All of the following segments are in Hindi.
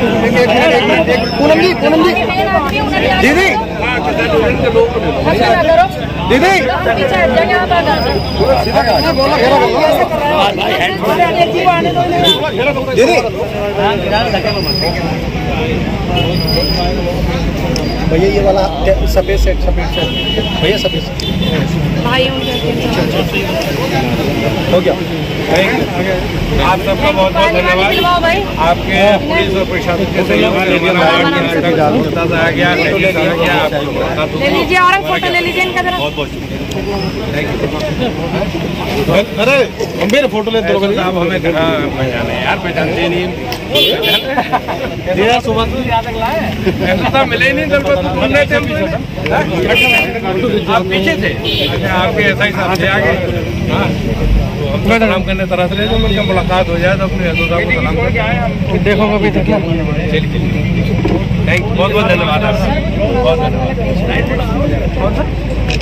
पूनम जी पूनम जी दीदी। दीदी। दीदी। भैया ये वाला सफ़ेद सेट सफ़ेद सेट भैया सफ़ेद सेट भाई उनके हो। गया। आप सबका बहुत बहुत धन्यवाद। आपके पुलिस और प्रशासन के सहयोग ले लीजिए और फ़ोटो ले लीजिए इनका बहुत बहुत बहुत अरे गंभीर फ़ोटो ले शुक्रिया साहब हमें पहचाने यार पहचानते नहीं। यार सुबह ऐसा तो मिले ही नहीं तेरे को तो ढूंढ रहे थे आप पीछे थे? अच्छा आपके ऐसा ही साहब थे आगे हाँ। तो तो सलाम करने तरह से ले जो मिलकर मुलाकात हो जाए तो अपने को सलाम कर। देखो कभी तक चलिए चलिए थैंक बहुत बहुत धन्यवाद आपका। बहुत धन्यवाद।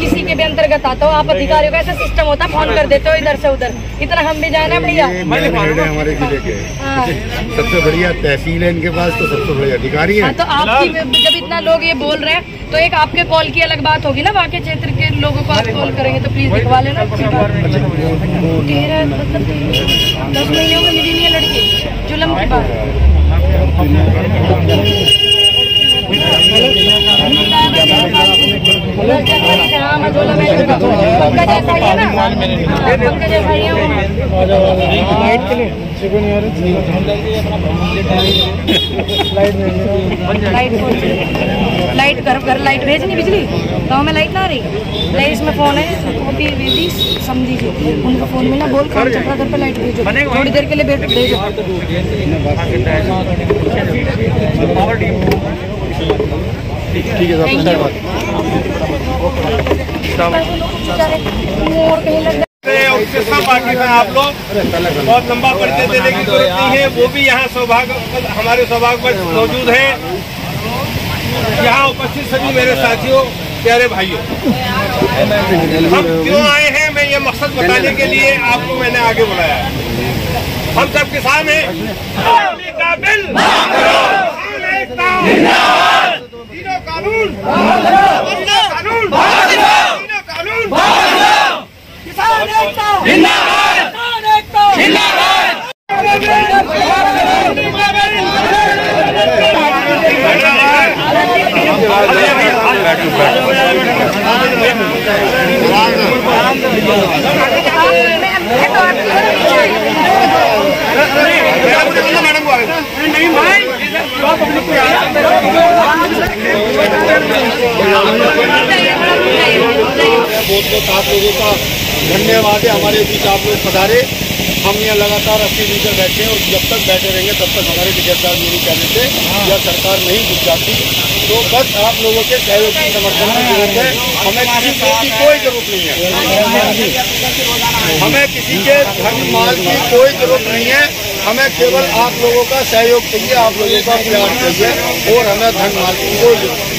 किसी के भी अंतर्गत आता हो आप अधिकारियों का ऐसा सिस्टम होता है फ़ोन कर देते हो इधर से उधर। इतना हम भी जाए ना भैया। है हमारे ज़िले के। हाँ। सबसे बढ़िया तहसील है इनके पास तो सबसे बढ़िया अधिकारी हाँ। है तो आपकी जब इतना लोग ये बोल रहे हैं तो एक आपके कॉल की अलग बात होगी ना बाकी क्षेत्र के लोगों को आप कॉल करेंगे तो प्लीज़ दिखवा लेना तेरह मतलब दस महीने में मिली नहीं है लड़की जुलम की बात। लाइट लाइट घर घर लाइट भेजनी बिजली? गाँव में लाइट ना आ रही। लाइट इसमें फ़ोन है कॉपी भेजी समझी जी उनका फ़ोन में ना बोल कर चल रहा घर पे लाइट भेजो। थोड़ी देर के लिए भेज। भेजो ठीक है लग जाए उसके सब बाकी में आप लोग बहुत लंबा परिचय देने की ज़रूरत नहीं है वो भी यहाँ सौभाग्य हमारे सौभाग्य पर मौजूद हैं। यहाँ उपस्थित सभी मेरे साथियों प्यारे भाइयों। हम क्यों आए हैं मैं ये मकसद बताने के लिए आपको मैंने आगे बुलाया। हम सब किसान हैं बिजली का बिल किसान एकता! तीनों कानून। कानून। कानून। किसान एकता। किसान मैडम को नहीं भाई। बहुत बहुत आप लोगों का धन्यवाद है हमारे बीच आप लोग पधारे। हम यहाँ लगातार अपनी लीडर बैठे हैं और जब तक बैठे रहेंगे, तब तक हमारे टिकटदार मेरी कहने से यह सरकार नहीं जुट जाती तो बस आप लोगों के सहयोग की समर्थन की ज़रूरत है। हमें किसी चीज़ की कोई ज़रूरत नहीं है। हमें किसी के धन, माल की कोई ज़रूरत नहीं है। हमें केवल आप लोगों का सहयोग चाहिए। आप लोगों का प्यार चाहिए और हमें धन, माल की कोई ज़रूरत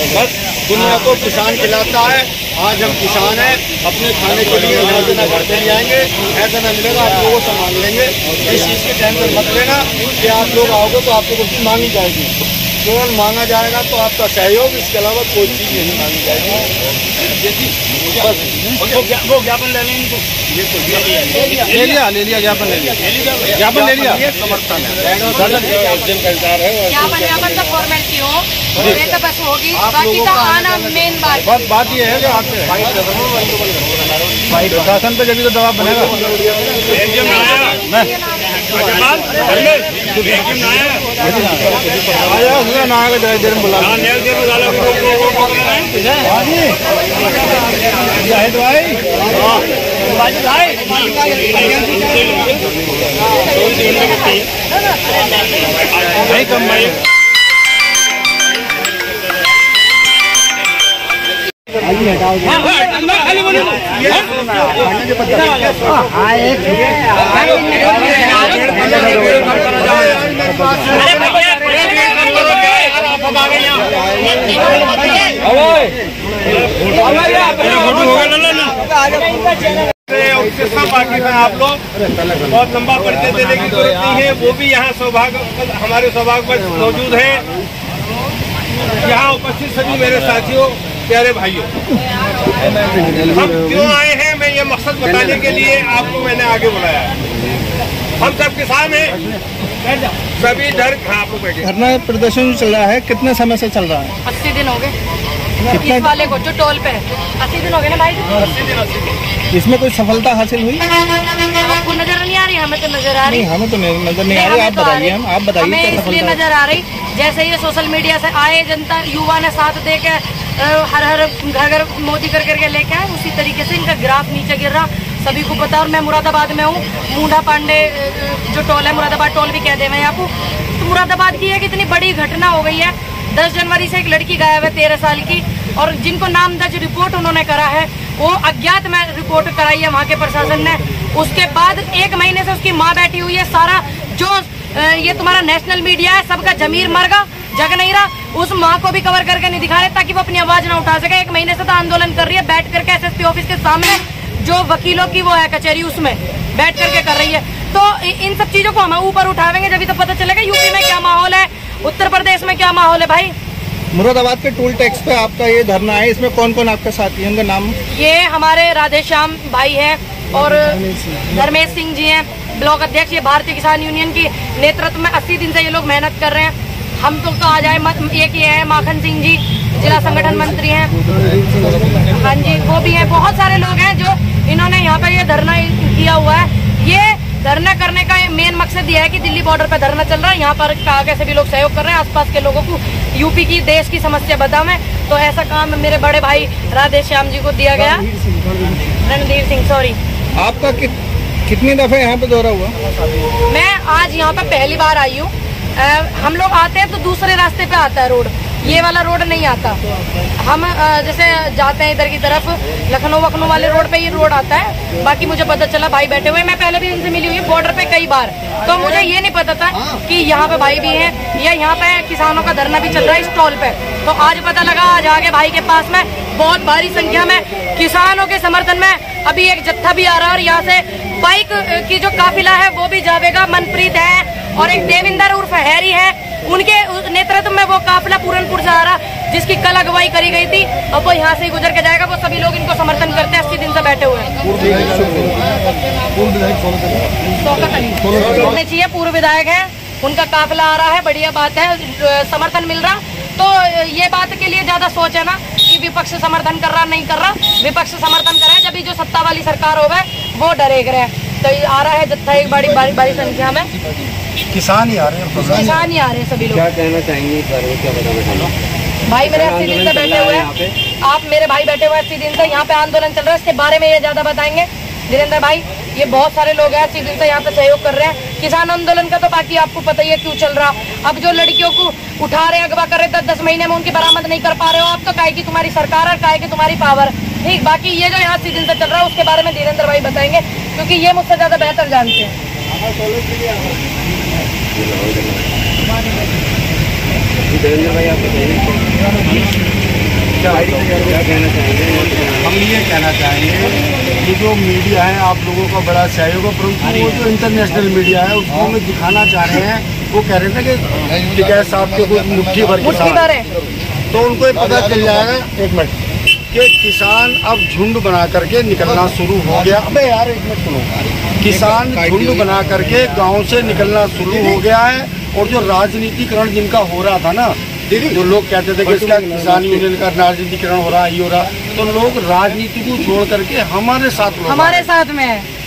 बस दुनिया को किसान खिलाता है। आज हम किसान हैं, अपने खाने के लिए यहाँ से घर नहीं आएँगे। ऐसा ना मिलेगा, आप लोगों से मांग लेंगे। इस चीज़ के टेंशन मत लेना कि आप लोग आओगे तो आपको कुछ मांगी जाएगी। केवल मांगा जाएगा तो आपका सहयोग इसके अलावा कोई चीज़ नहीं मांगी जाएगी। वो ज्ञापन ले लेंगे ले लिया ले लिया ज्ञापन ले लिया। ज्ञापन ले लिया। समर्थन है। है फॉर्मेलिटी हो ये तो बस होगी। बाकी का आना मेन बात। बात बात ये है कि आपके प्रशासन पे जब तो दबाव बनेगा। आया उसका ना आएगा जरा देर बुला जाहिद भाई नहीं कम भाई खाली बोलिए उसके सब बाकी हैं आप लोग बहुत लंबा परिचय देने की ज़रूरत नहीं है वो भी यहाँ सौभाग्य हमारे सौभाग्य पर मौजूद है यहाँ उपस्थित सभी मेरे साथियों प्यारे भाइयों हम क्यों आए हैं? मैं ये मकसद बताने के लिए आपको मैंने आगे बुलाया हम सब किसान हैं। सभी डर हाँ आप लोग बैठे? धरना प्रदर्शन जो चल रहा है कितने समय से चल रहा है? अस्सी दिन हो गए। इस वाले को जो टोल पे है। अस्सी दिन हो गए ना भाई अस्सी दिन अस्सी दिन। इसमें कोई सफलता हासिल हुई? आपको नज़र नहीं आ रही हमें तो नज़र आ रही। हमें तो नहीं- नज़र नहीं आ रही। आप तो बताइए रही। हम आप बताइए इसलिए नज़र आ रही जैसे ये सोशल मीडिया से आए जनता युवा ने साथ दे के हर हर घर घर मोदी कर करके लेके आए, उसी तरीके से इनका ग्राफ नीचे गिर रहा। सभी को पता और मैं मुरादाबाद में हूँ। मूढ़ा पांडे जो टोल है, मुरादाबाद टोल भी कह दे मैं आपको तो मुरादाबाद की एक इतनी बड़ी घटना हो गई है। दस जनवरी से एक लड़की गायब है, तेरह साल की, और जिनको नाम दर्ज रिपोर्ट उन्होंने करा है, वो अज्ञात में रिपोर्ट कराई है वहाँ के प्रशासन ने। उसके बाद एक महीने से उसकी माँ बैठी हुई है, सारा जो ये तुम्हारा नेशनल मीडिया है, सबका जमीर मर गया। जग नहीं रहा। उस माँ को भी कवर करके नहीं दिखा रहे ताकि वो अपनी आवाज़ ना उठा सके। एक महीने से तो आंदोलन कर रही है। बैठ करके एसएसपी ऑफ़िस के सामने जो वकीलों की वो है कचहरी उसमें बैठ करके कर रही है। तो इन सब चीज़ों को हम ऊपर उठावेंगे जब तो पता चलेगा यूपी में क्या माहौल है उत्तर प्रदेश में क्या माहौल है भाई। मुरादाबाद के टूल टैक्स पे आपका ये धरना है इसमें कौन कौन आपका साथी हैं? उनका नाम? ये हमारे राधेश्याम भाई हैं और धर्मेश सिंह। जी हैं ब्लॉक अध्यक्ष ये भारतीय किसान यूनियन की नेतृत्व में 80 दिन से ये लोग मेहनत कर रहे हैं। हम तो कहा जाए मत, एक ये है माखन सिंह जी जिला संगठन मंत्री हैं। हाँ जी वो भी हैं। बहुत सारे लोग हैं जो इन्होंने यहाँ पे ये धरना किया हुआ है। ये धरना करने का मेन मकसद ये है कि दिल्ली बॉर्डर पर धरना चल रहा है। यहाँ पर आगे से भी लोग सहयोग कर रहे हैं। आसपास के लोगों को यूपी की देश की समस्या बतावे तो ऐसा काम मेरे बड़े भाई राधे श्याम जी को दिया गया। रणधीर सिंह सॉरी आपका कि, कितनी दफे यहाँ पे दौरा हुआ? मैं आज यहाँ पे पहली बार आई हूँ। हम लोग आते हैं तो दूसरे रास्ते पे आता है रोड। ये वाला रोड नहीं आता। हम जैसे जाते हैं इधर की तरफ़, लखनऊ वखनऊ वाले रोड पे ये रोड आता है। बाकी मुझे पता चला भाई बैठे हुए मैं पहले भी इनसे मिली हुई बॉर्डर पे कई बार। तो मुझे ये नहीं पता था कि यहाँ पे भाई भी हैं या यहाँ पे किसानों का धरना भी चल रहा है स्टॉल पे। तो आज पता लगा, आज आगे भाई के पास में बहुत भारी संख्या में किसानों के समर्थन में अभी एक जत्था भी आ रहा है और यहाँ से बाइक की जो काफिला है, वो भी जावेगा। मनप्रीत है और एक देविंदर उर्फ़ हैरी है। उनके नेतृत्व में वो काफिला पूरनपुर से आ रहा, जिसकी कल अगुवाई करी गई थी। अब वो यहाँ से ही गुजर के जाएगा। वो सभी लोग इनको समर्थन करते हैं, अस्सी दिन से बैठे हुए। हैं चाहिए पूर्व विधायक है। उनका काफिला आ रहा है, बढ़िया बात है, समर्थन मिल रहा। तो ये बात के लिए ज़्यादा सोच है ना, कि विपक्ष समर्थन कर रहा, नहीं कर रहा। विपक्ष समर्थन कर रहा है जब जो सत्ता वाली सरकार होवे, वो डरेग रहे हैं तो आ रहा है जत्था एक बड़ी बड़ी बड़ी संख्या में। किसान ही आ रहे हैं किसान ही आ रहे हैं सभी लोग। क्या कहना चाहेंगे इस बारे में? क्या बताना भाई मेरे अस्सी दिन से बैठे हुए हैं आप मेरे भाई बैठे हुए हैं अस्सी दिन से। यहाँ पे आंदोलन चल रहा है। इसके बारे में ये ज़्यादा बताएँगे। धीरेन्द्र भाई ये बहुत सारे लोग हैं अस्सी दिन से यहाँ पे सहयोग कर रहे हैं। किसान आंदोलन का तो बाकी आपको पता ही है क्यों चल रहा। अब जो लड़कियों को उठा रहे अगवा कर रहे दस दस महीने में उनकी बरामद नहीं कर पा रहे हो आप तो काहे की तुम्हारी सरकार और काहे की तुम्हारी पावर। ठीक बाकी ये जो यहाँ दिन से चल रहा है उसके बारे में धीरेन्द्र भाई बताएँगे क्योंकि ये मुझसे ज़्यादा बेहतर जानते हैं। हम ये कहना चाहेंगे कि जो मीडिया है आप लोगों का बड़ा सहयोग है परंतु वो जो इंटरनेशनल मीडिया है उसको हमें दिखाना चाह रहे हैं। वो कह रहे थे कि टिकैत साहब के कुछ मुट्ठी भर भर है तो उनको पता चल जाएगा। एक मिनट। कि किसान अब झुंड बना करके निकलना शुरू हो गया। अबे यार एक मिनट सुनो। किसान झुंड बना करके गाँव से निकलना शुरू हो गया है और जो राजनीतिकरण जिनका हो रहा था ना जो लोग कहते थे कि इसका किसान यूनियन का राजनीतिकरण हो रहा है ये हो रहा तो लोग राजनीति को छोड़ करके हमारे साथ हमारे साथ में। है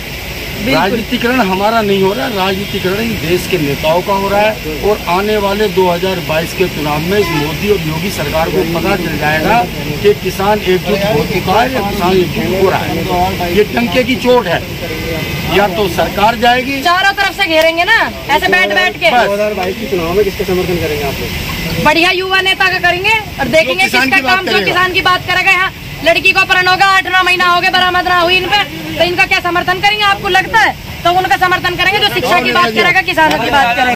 राजनीतिकरण हमारा नहीं हो रहा राजनीतिकरण इन देश के नेताओं का हो रहा है और आने वाले 2022 के चुनाव में मोदी और योगी सरकार को पता चल जाएगा कि किसान एकजुट हो चुका है या किसान एकजुट हो रहा है। ये टंके की चोट है। या तो सरकार जाएगी। चारों तरफ़ से घेरेंगे ना ऐसे बैठ बैठ के। दो हज़ार बाईस के चुनाव में किसका समर्थन करेंगे आप लोग? बढ़िया युवा नेता का करेंगे और देखेंगे किसका काम जो किसान की बात करेगा यहाँ। लड़की को अपहरण होगा आठ नौ महीना हो गए बरामद ना हुई इन पर तो इनका क्या समर्थन करेंगे? आपको लगता है? तो उनका समर्थन करेंगे जो शिक्षा की बात करेगा किसानों की बात करेगा।